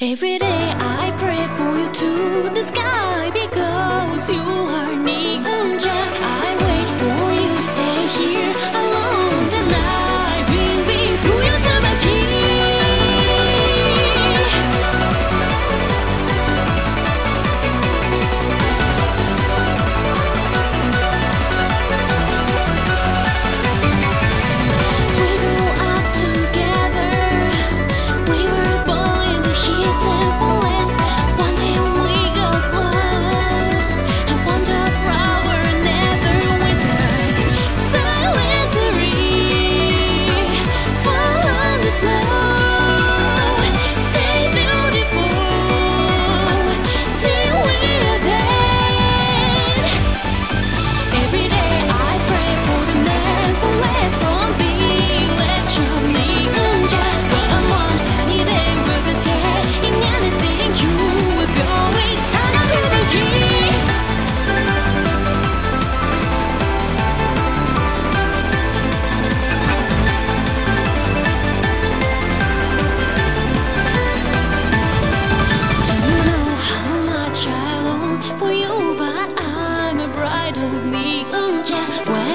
Every day I pray for 你无解我